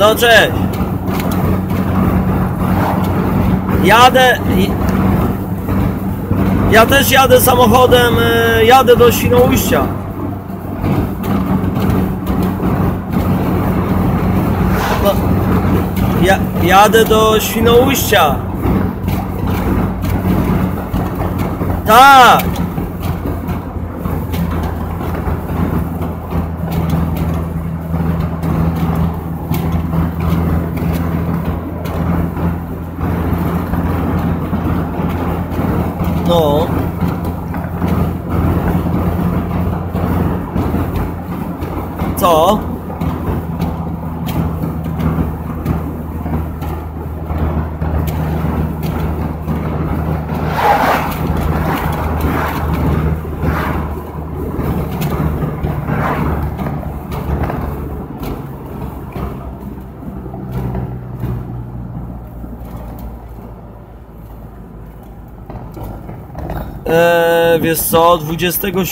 No cześć. Jadę... Ja też jadę samochodem, e, jadę do Świnoujścia. No, ja, jadę do Świnoujścia. Tak. No. Co? Eee, wiesz co, 27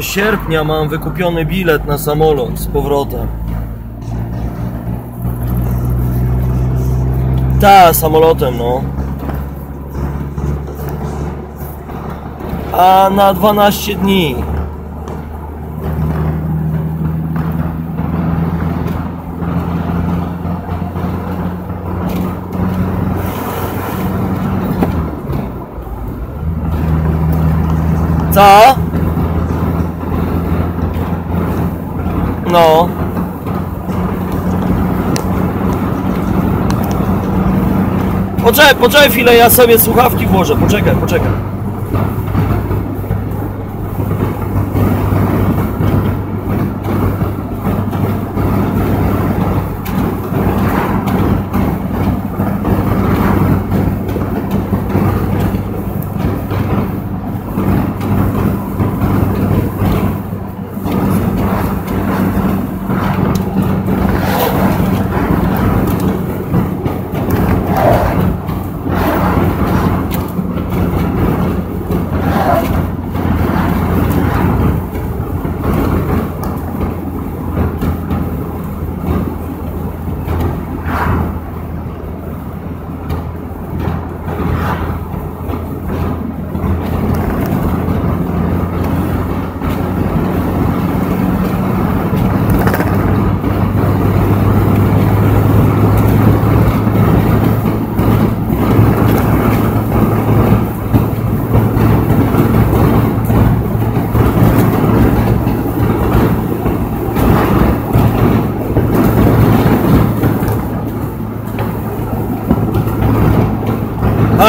sierpnia mam wykupiony bilet na samolot z powrotem. Ta, samolotem, no. A na 12 dni. Co? No. Poczekaj, chwilę, ja sobie słuchawki włożę. Poczekaj, poczekaj.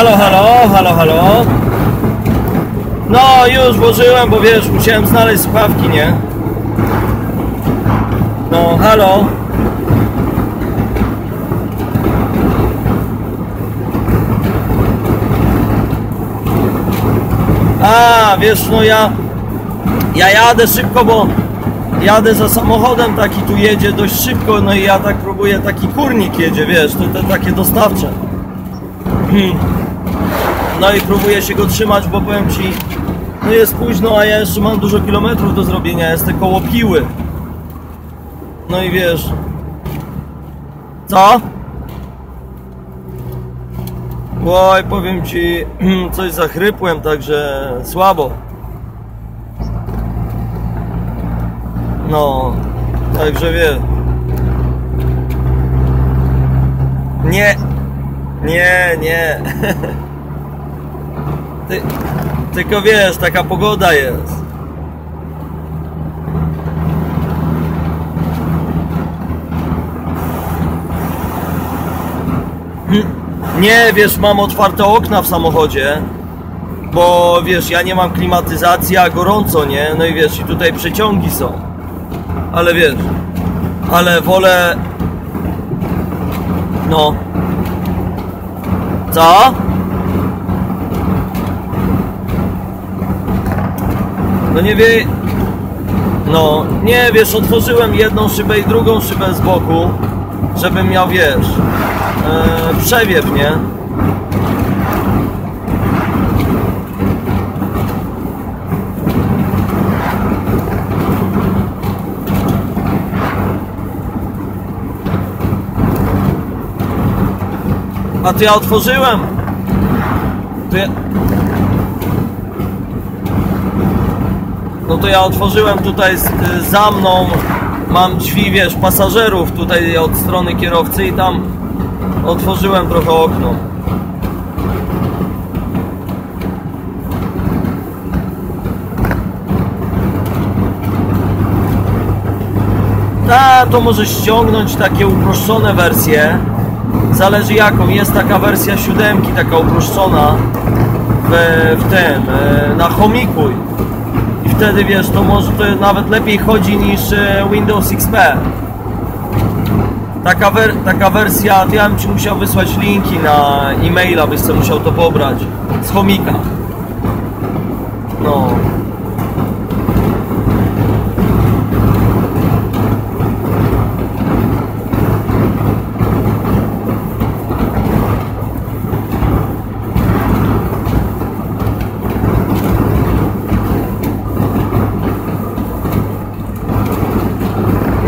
Halo, halo, halo, halo. No, już włożyłem, bo wiesz, musiałem znaleźć słuchawki, nie? No, halo. A, wiesz, no ja ja jadę szybko, bo jadę za samochodem, taki tu jedzie dość szybko, no i ja tak próbuję, taki kurnik jedzie, wiesz, to te takie dostawcze. Hmm. No i próbuję się go trzymać, bo powiem Ci, no jest późno, a ja jeszcze mam dużo kilometrów do zrobienia, jestem koło Piły. No i wiesz... Co? Oj, powiem Ci, coś zachrypłem, także słabo. No, także wie. Nie, nie, nie. Ty, tylko wiesz, taka pogoda jest. Nie, wiesz, mam otwarte okna w samochodzie, bo wiesz, ja nie mam klimatyzacji, a gorąco, nie? No i wiesz, i tutaj przeciągi są. Ale wiesz, ale wolę... No. Co? No nie wie... No, nie wiesz, otworzyłem jedną szybę i drugą szybę z boku, żebym miał, wiesz, yy, przewiew, nie? A to ja otworzyłem. To ja... No to ja otworzyłem tutaj z, za mną. Mam drzwi, wiesz, pasażerów tutaj od strony kierowcy i tam otworzyłem trochę okno. Ta, to może ściągnąć takie uproszczone wersje. Zależy jaką. Jest taka wersja siódemki, taka uproszczona w, w tym, e, na chomikuj. Wtedy wiesz, to może to nawet lepiej chodzi niż e, Windows XP. Taka, wer, taka wersja, to ja bym Ci musiał wysłać linki na e-maila, byś sobie musiał to pobrać z chomika. No.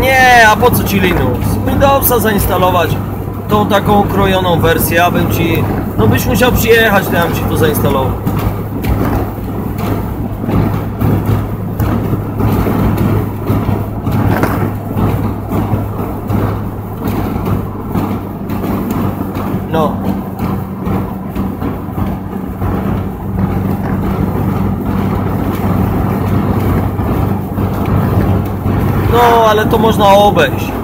Nie, a po co ci Linux? Windowsa zainstalować tą taką krojoną wersję, abym ci... No byś musiał przyjechać, to ja bym ci to zainstalował. No. No, ale to można obejść.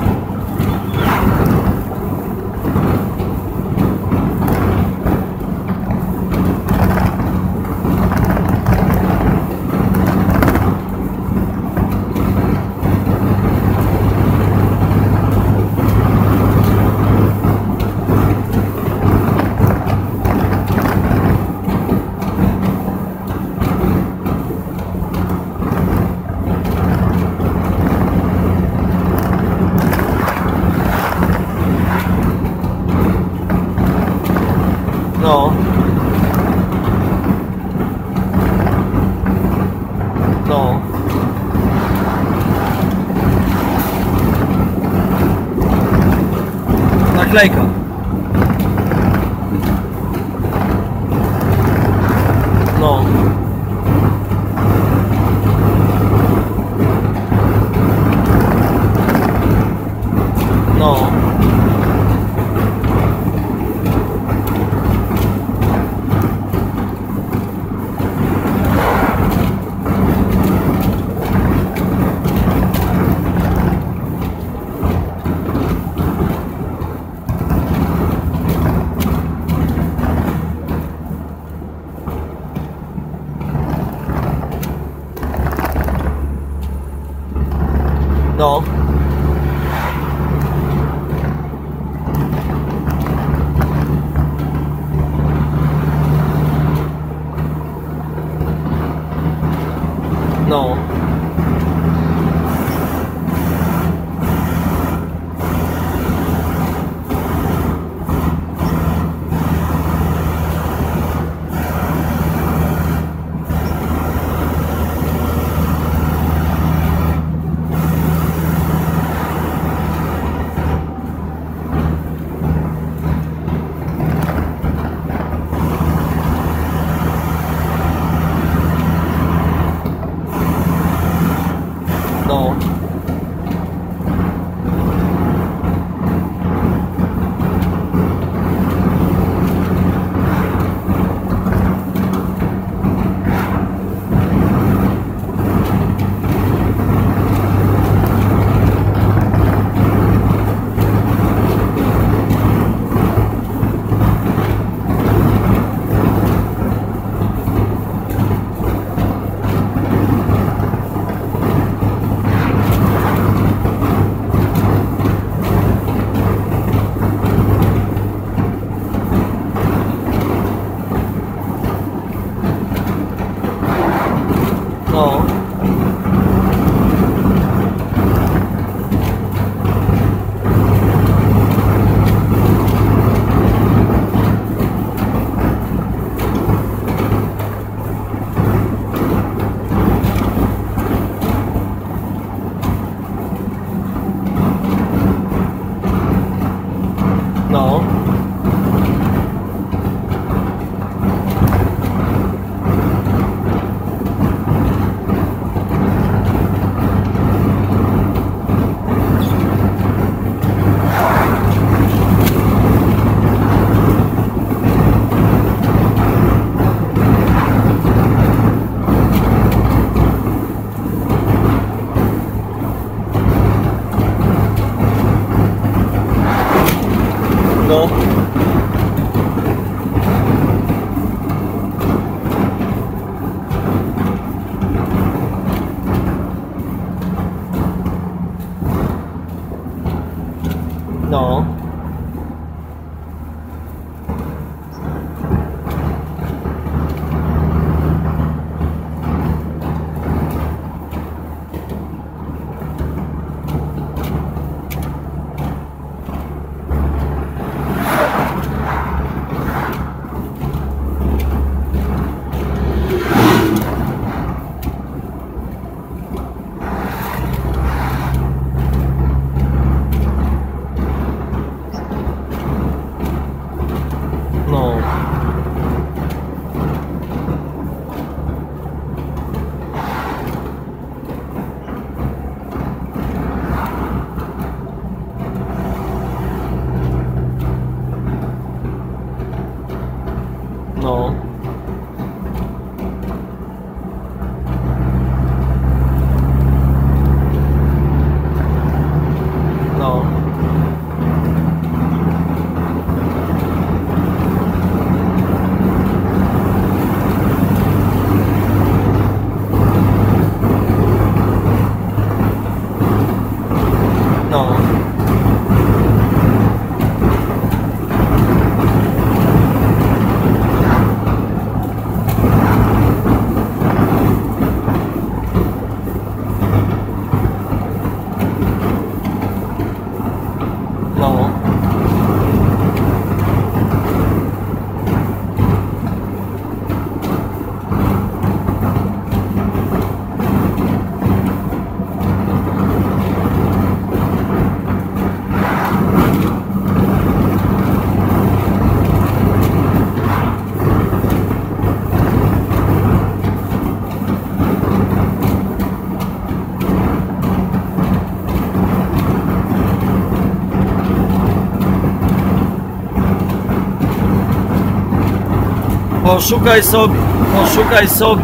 Poszukaj sobie, poszukaj sobie.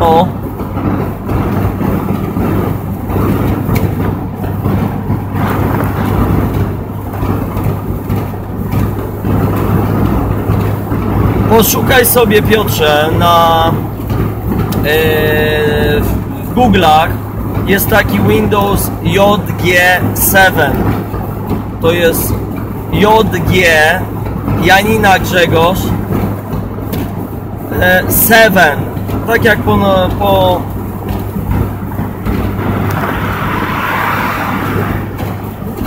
O. Poszukaj sobie Piotrze na e, w Google'ach jest taki Windows JG7 to jest JG Janina Grzegorz e, 7 tak jak po, no- po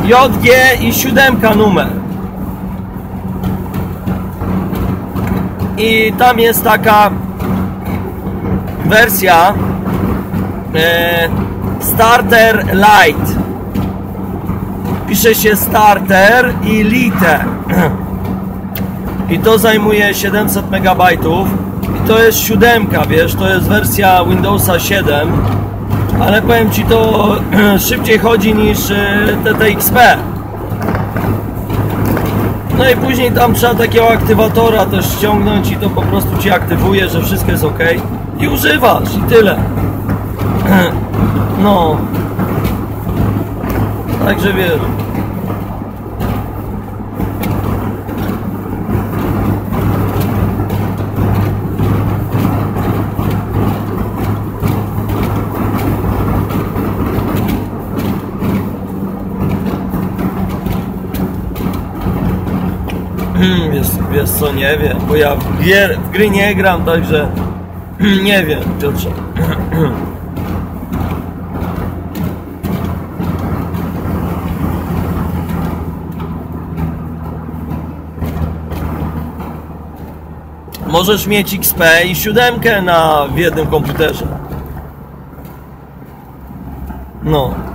JG i siódemka numer. I tam jest taka wersja e, Starter Lite pisze się Starter i Lite i to zajmuje 700 MB to jest siódemka, wiesz, to jest wersja Windowsa 7 ale powiem Ci to szybciej chodzi niż e, TTXP no i później tam trzeba takiego aktywatora też ściągnąć i to po prostu Ci aktywuje, że wszystko jest ok. I używasz i tyle. No. Także wiesz Hmm, wiesz, co, nie wiem, bo ja w, gier, w gry nie gram, także nie wiem, Piotrze. Możesz mieć XP i siódemkę na, w jednym komputerze. No.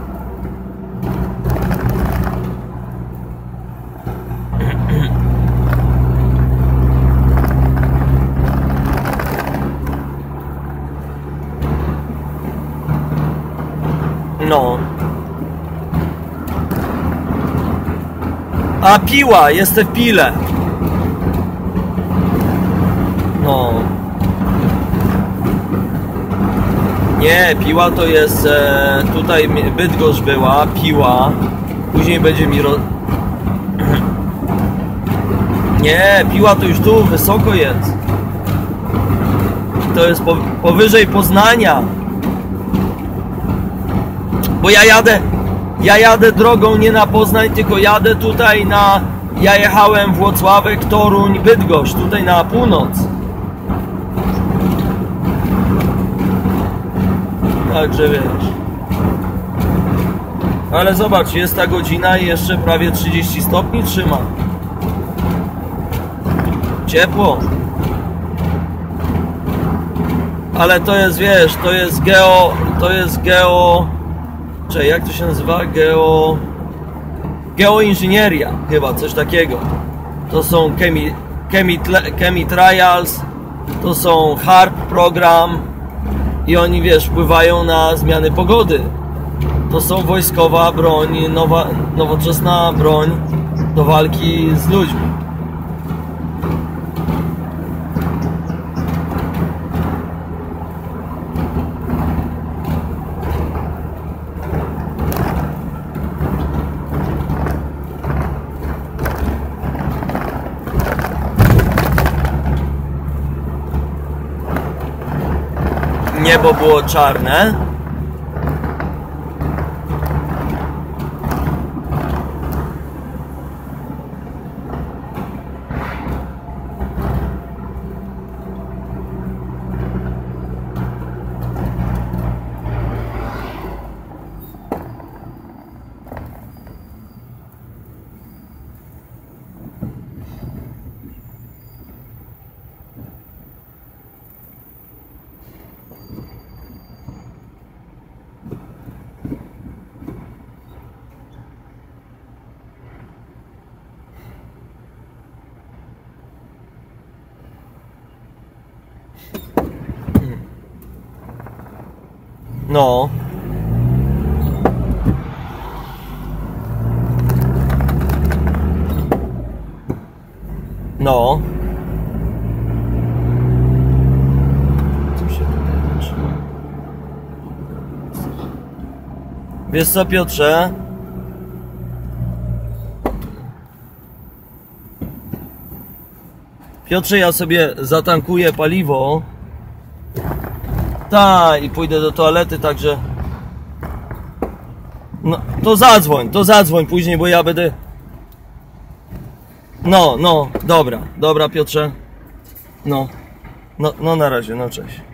A piła, jestem w pile. No. Nie, piła to jest. E, tutaj Bydgoszcz była, piła. Później będzie mi. Ro... Nie, piła to już tu, wysoko jest. To jest po, powyżej Poznania. Bo ja jadę. Ja jadę drogą nie na Poznań, tylko jadę tutaj na... Ja jechałem Włocławek, Toruń, Bydgoszcz, tutaj na północ. Także wiesz. Ale zobacz, jest ta godzina i jeszcze prawie 30 stopni trzyma. Ciepło. Ale to jest, wiesz, to jest geo, to jest geo, czy jak to się nazywa? Geo, geoinżynieria, chyba coś takiego. To są chemi, chemi, chemi trials, to są HARP program i oni, wiesz, wpływają na zmiany pogody. To są wojskowa broń, nowa, nowoczesna broń do walki z ludźmi. Było czarne. No. No. Co się tutaj trzyma? Wiesz co, Piotrze? Piotrze, ja sobie zatankuję paliwo. Tak, i pójdę do toalety, także. No, to zadzwoń, to zadzwoń później, bo ja będę. No, no, dobra, dobra, Piotrze. No, no, no na razie, no cześć.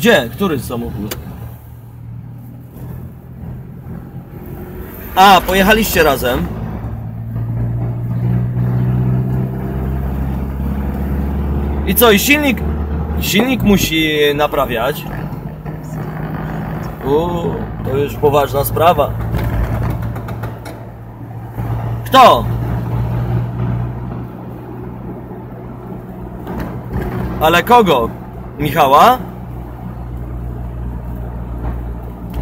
Gdzie? Który samochód? A, pojechaliście razem. I co, i silnik... Silnik musi naprawiać. Uuu, to już poważna sprawa. Kto? Ale kogo? Michała?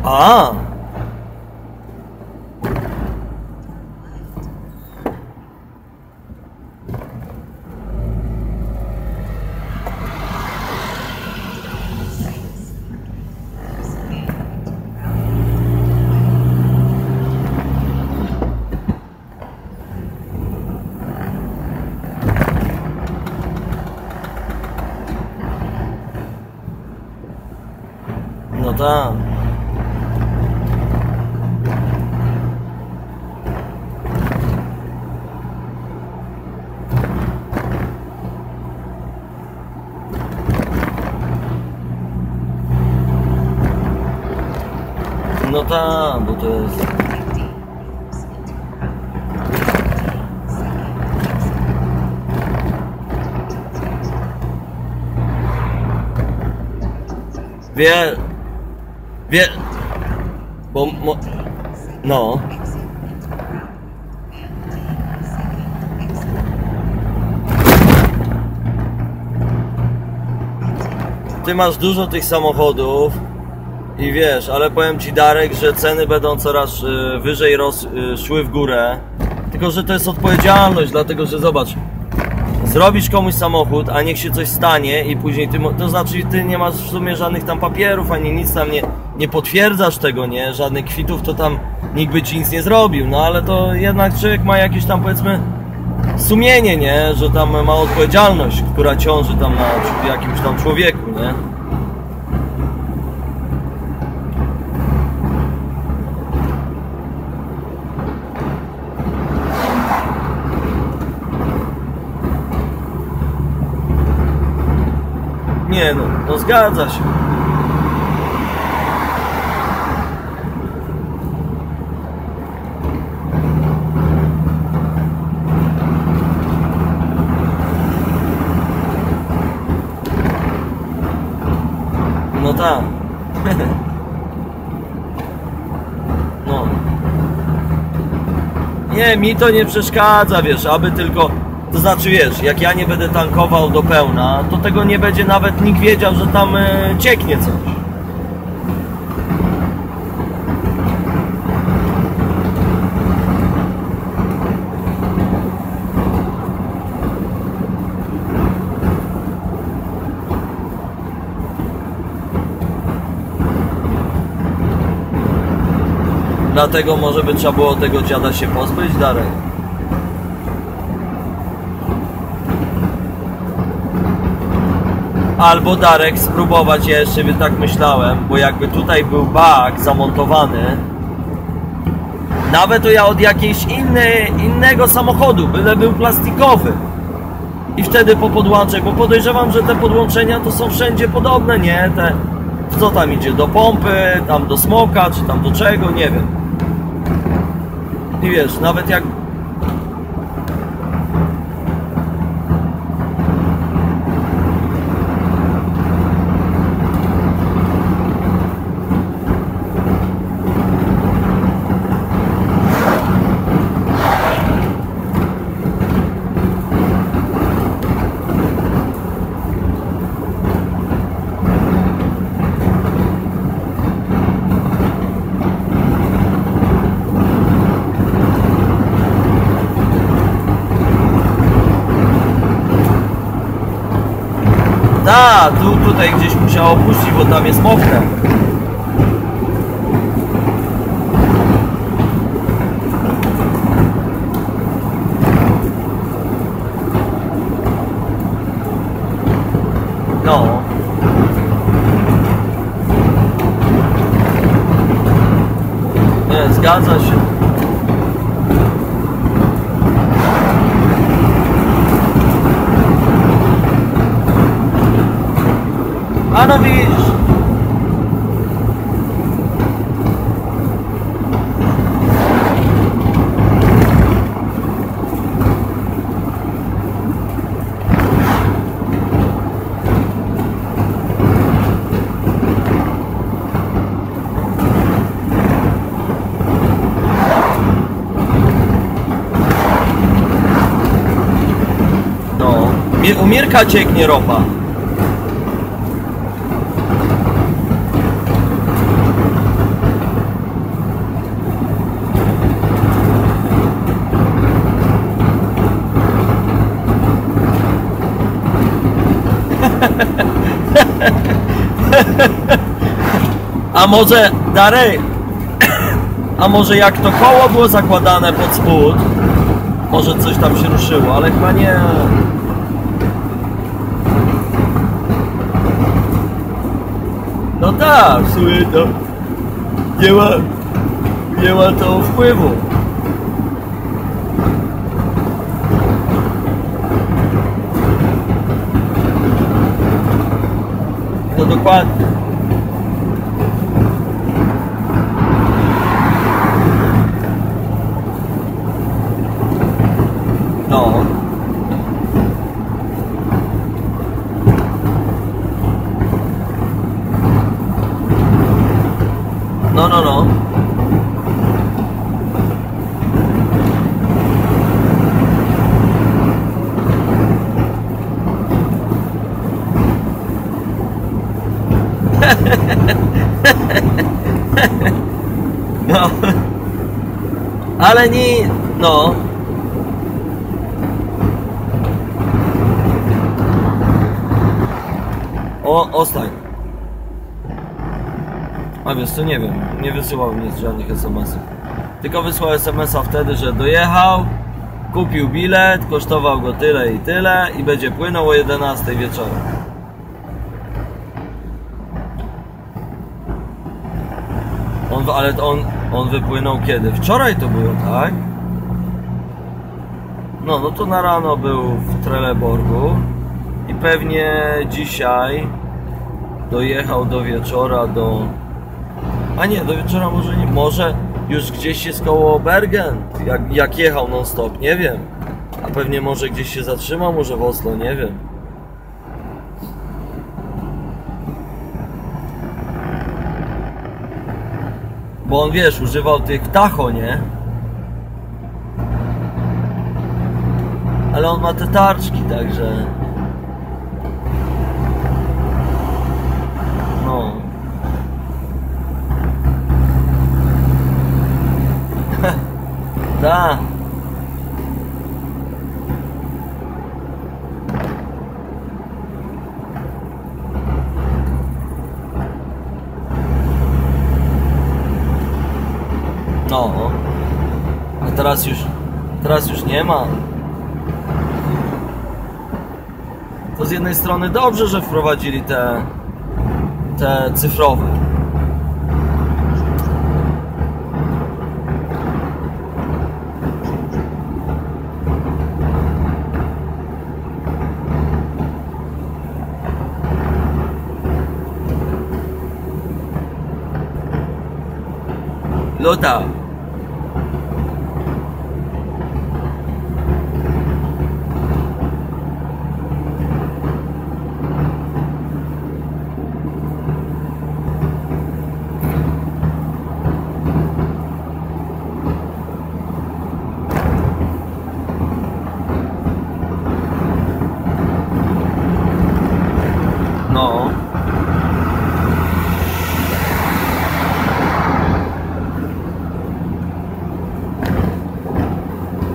A. No tak. No tak, bo to jest... Wie... Wie... Bo... Mo... No... Ty masz dużo tych samochodów i wiesz, ale powiem ci Darek, że ceny będą coraz y, wyżej ros, y, szły w górę. Tylko, że to jest odpowiedzialność, dlatego że zobacz, zrobisz komuś samochód, a niech się coś stanie i później ty, to znaczy ty nie masz w sumie żadnych tam papierów, ani nic tam nie, nie potwierdzasz tego, nie? Żadnych kwitów, to tam nikt by ci nic nie zrobił, no ale to jednak człowiek ma jakieś tam powiedzmy sumienie, nie? Że tam ma odpowiedzialność, która ciąży tam na jakimś tam człowieku? Nie no, no zgadza się. No tak. No. Nie, mi to nie przeszkadza, wiesz, aby tylko. To znaczy, wiesz, jak ja nie będę tankował do pełna, to tego nie będzie nawet nikt wiedział, że tam e, cieknie coś. Dlatego może by trzeba było tego dziada się pozbyć, Darek. Albo Darek spróbować, jeszcze by tak myślałem, bo jakby tutaj był bak zamontowany, nawet to ja od jakiejś innej, innego samochodu, byle był plastikowy. I wtedy po podłączek, bo podejrzewam, że te podłączenia to są wszędzie podobne, nie? Te, co tam idzie, do pompy, tam do smoka, czy tam do czego, nie wiem. I wiesz, nawet jak Da, tu tutaj gdzieś musiał opuścić, bo tam jest mokre. No. Nie, zgadza się. A no widzisz, Mirka cieknie ropa. A może, Darek, a może jak to koło było zakładane pod spód, może coś tam się ruszyło, ale chyba nie. No tak, w sumie to nie ma, nie ma to wpływu. No dokładnie. No. No, no, no. No. Ale nie, no. O, ostań. A wiesz co, nie wiem, nie wysyłał nic żadnych SMS-ów. Tylko wysłał SMS-a wtedy, że dojechał, kupił bilet, kosztował go tyle i tyle i będzie płynął o 11 wieczorem. Ale on, on wypłynął kiedy? Wczoraj to było, tak? No, no to na rano był w Trelleborgu i pewnie dzisiaj dojechał do wieczora do... A nie, do wieczora może nie, może już gdzieś jest koło Bergen, jak, jak jechał non stop, nie wiem. A pewnie może gdzieś się zatrzymał, może w Oslo, nie wiem. Bo on wiesz, używał tych tacho, nie? Ale on ma te tarczki, także. No. Da. No. A teraz już, teraz już nie ma. To z jednej strony dobrze, że wprowadzili te, te cyfrowe. Lota. No.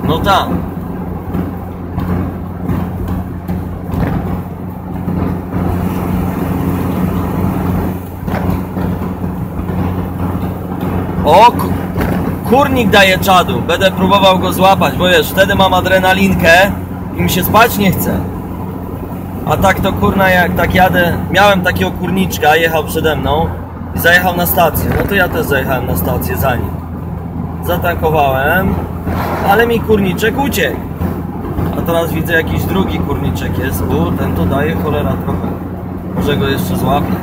No tak. O, ku- kurnik daje czadu. Będę próbował go złapać, bo wiesz, wtedy mam adrenalinkę i mi się spać nie chce. A tak to kurna, jak tak jadę, miałem takiego kurniczka, jechał przede mną i zajechał na stację. No to ja też zajechałem na stację za nim. Zatankowałem, ale mi kurniczek uciekł. A teraz widzę jakiś drugi kurniczek jest. U, ten to daje cholera trochę. Może go jeszcze złapię.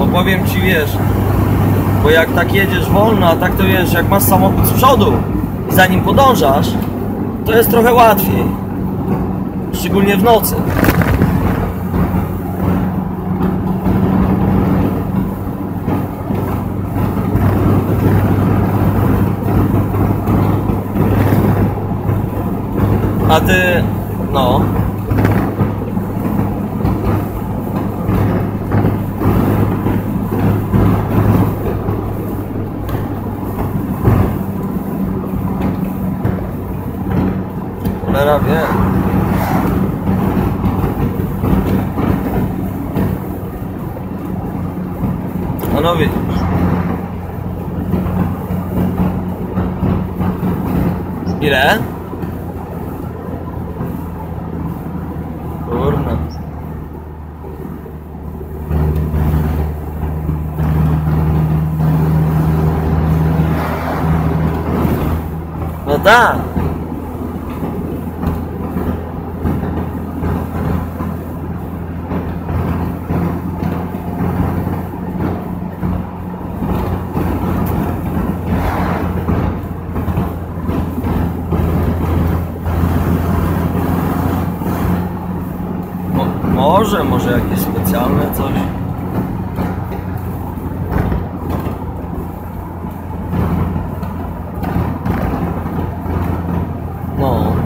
Opowiem ci, wiesz, bo jak tak jedziesz wolno, a tak to wiesz, jak masz samochód z przodu i za nim podążasz, to jest trochę łatwiej. Szczególnie w nocy. A ty, no. Cholera wie. Panowie. Ile? Kurna. No tak. Mo może, może jakieś specjalne coś. No.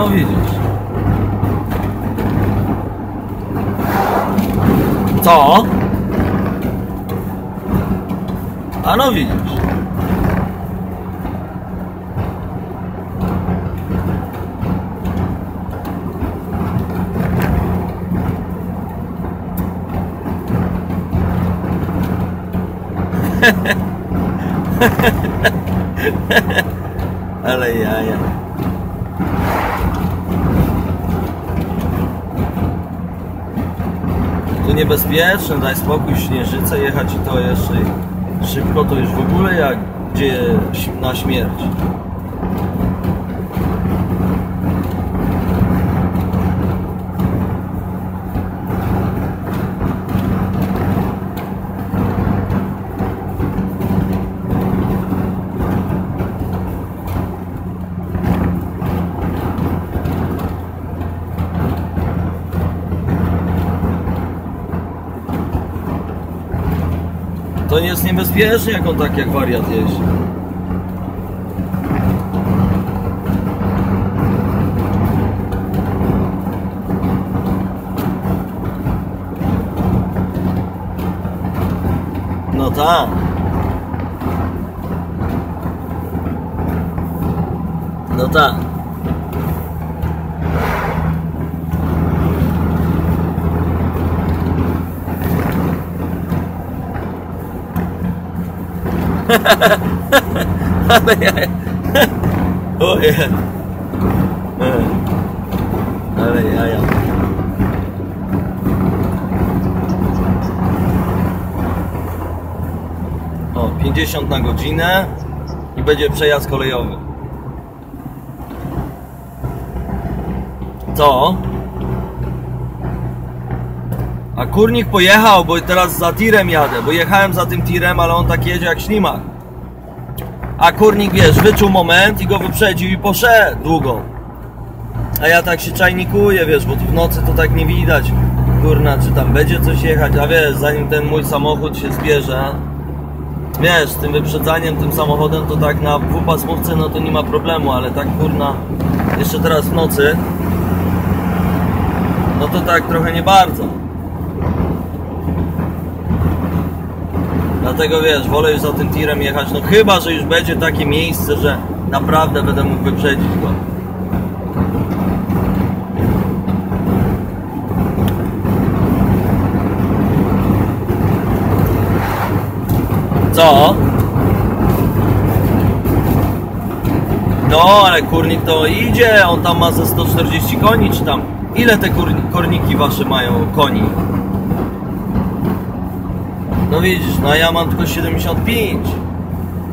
A no widzisz. Co? A no widzisz. Ale jaja. Tu niebezpieczne, daj spokój, śnieżycę jechać i to jeszcze szybko to już w ogóle jak gdzie na śmierć. To nie jest niebezpieczne, jak on tak jak wariat jeździ. No tak. No tak. Ale ja... Oje. Ale jaja. O, 50 na godzinę i będzie przejazd kolejowy. Co? A kurnik pojechał, bo teraz za tirem jadę, bo jechałem za tym tirem, ale on tak jedzie jak ślimak. A kurnik, wiesz, wyczuł moment i go wyprzedził i poszedł długo. A ja tak się czajnikuję, wiesz, bo w nocy to tak nie widać. Kurna, czy tam będzie coś jechać, a wiesz, zanim ten mój samochód się zbierze, wiesz, tym wyprzedzaniem, tym samochodem, to tak na dwupasmówce, no to nie ma problemu, ale tak kurna, jeszcze teraz w nocy, no to tak trochę nie bardzo. Dlatego wiesz, wolę już za tym tirem jechać, no chyba, że już będzie takie miejsce, że naprawdę będę mógł wyprzedzić go. Co? No, ale kurnik to idzie, on tam ma ze 140 koni, czy tam... Ile te korniki wasze mają koni? No widzisz, no ja mam tylko 75.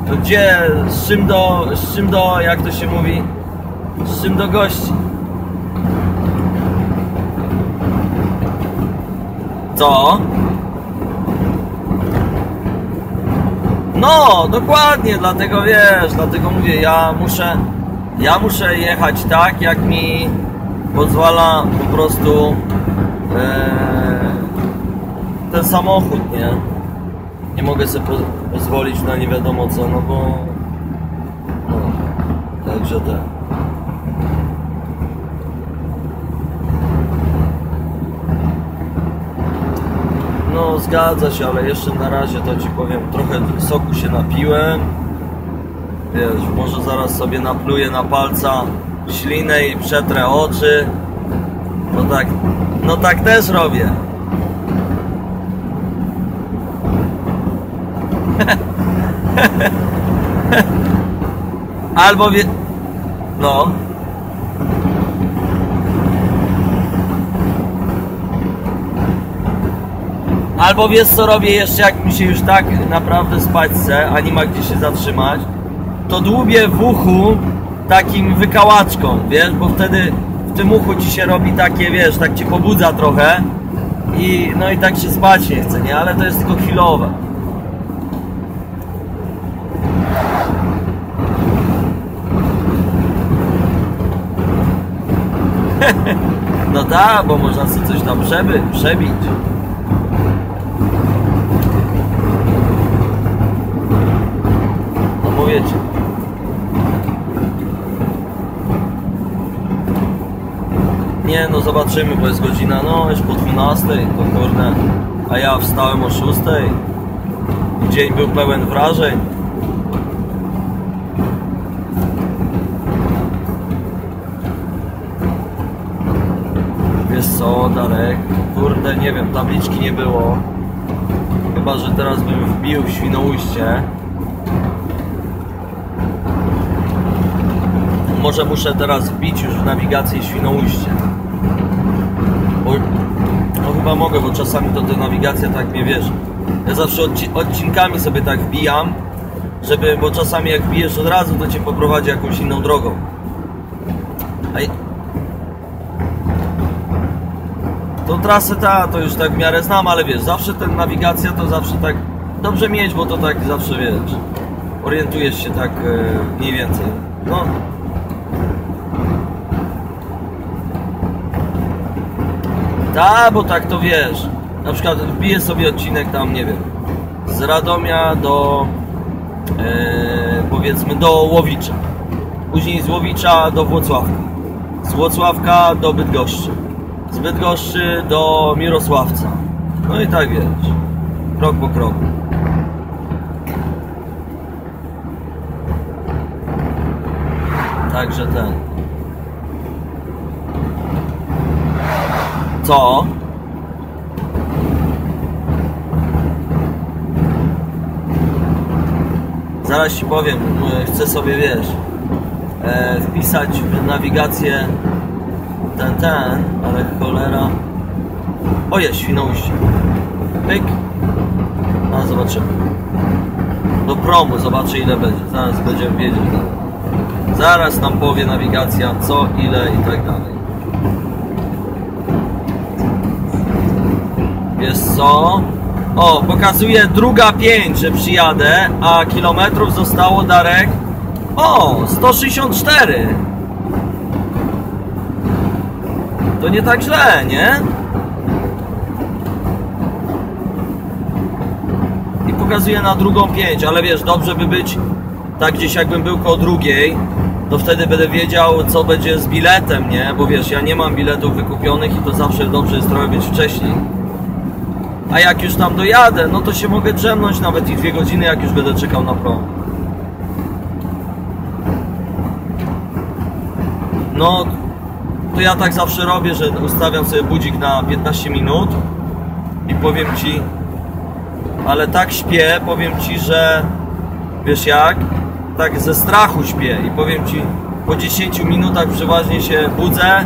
To gdzie, z czym do, z czym do, jak to się mówi, z czym do gości? Co? No, dokładnie, dlatego wiesz, dlatego mówię, ja muszę, ja muszę jechać tak, jak mi pozwala po prostu e, ten samochód, nie? Nie mogę sobie po, pozwolić na nie wiadomo co, no bo no, także tak. No zgadza się, ale jeszcze na razie to ci powiem, trochę soku się napiłem. Wiesz, może zaraz sobie napluję na palca ślinę i przetrę oczy. No tak, no tak też robię. Albo wie... No. Albo wiesz co robię jeszcze, jak mi się już tak naprawdę spać chce, a nie ma gdzie się zatrzymać, to dłubię w uchu takim wykałaczką, wiesz, bo wtedy w tym uchu ci się robi takie, wiesz, tak cię pobudza trochę i no i tak się spać nie chce, nie? Ale to jest tylko chwilowe. Tak, bo można sobie coś tam przeby, przebić. No mówię ci. Nie, no zobaczymy, bo jest godzina, no już po 12, to kurde. A ja wstałem o 6. Dzień był pełen wrażeń. Co, Darek? Kurde, nie wiem, tabliczki nie było. Chyba, że teraz bym wbił w Świnoujście. Może muszę teraz wbić już w nawigację Świnoujście. Bo, no chyba mogę, bo czasami to ta nawigacja tak mnie wiesz. Ja zawsze odci odcinkami sobie tak wbijam, żeby, bo czasami jak wbijesz od razu, to cię poprowadzi jakąś inną drogą. A i- Tą trasę ta, to już tak w miarę znam, ale wiesz, zawsze ten nawigacja to zawsze tak dobrze mieć, bo to tak zawsze wiesz, orientujesz się tak e, mniej więcej. No. Tak, bo tak to wiesz. Na przykład wbiję sobie odcinek tam, nie wiem, z Radomia do e, powiedzmy do Łowicza. Później z Łowicza do Włocławka. Z Włocławka do Bydgoszczy. Z Bydgoszczy do Mirosławca. No i tak wiesz. Krok po kroku. Także ten. Co? Zaraz ci powiem, chcę sobie wiesz, e, wpisać w nawigację ten, ten, ale cholera. O jest, Świnoujście. Pyk. A zobaczymy. Do promu, zobaczę ile będzie. Zaraz będziemy wiedzieć. Zaraz nam powie nawigacja co, ile i tak dalej. Wiesz co? O, pokazuje druga 5, że przyjadę, a kilometrów zostało, Darek? O, 164. To nie tak źle, nie? I pokazuje na drugą 5, ale wiesz, dobrze by być tak gdzieś jakbym był koło drugiej, to wtedy będę wiedział, co będzie z biletem, nie? Bo wiesz, ja nie mam biletów wykupionych i to zawsze dobrze jest trochę być wcześniej. A jak już tam dojadę, no to się mogę drzemnąć nawet i dwie godziny, jak już będę czekał na prom. No, to ja tak zawsze robię, że ustawiam sobie budzik na 15 minut i powiem Ci, ale tak śpię, powiem Ci, że wiesz jak, tak ze strachu śpię i powiem Ci, po 10 minutach przeważnie się budzę,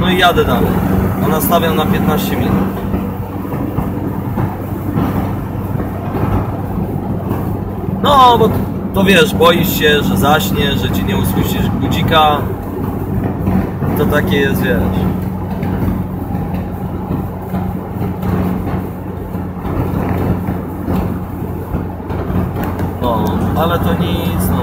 no i jadę dalej, a nastawiam na 15 minut. No, bo to wiesz, boisz się, że zaśnie, że ci nie usłyszysz budzika to takie jest, wiesz. No, ale to nic, no.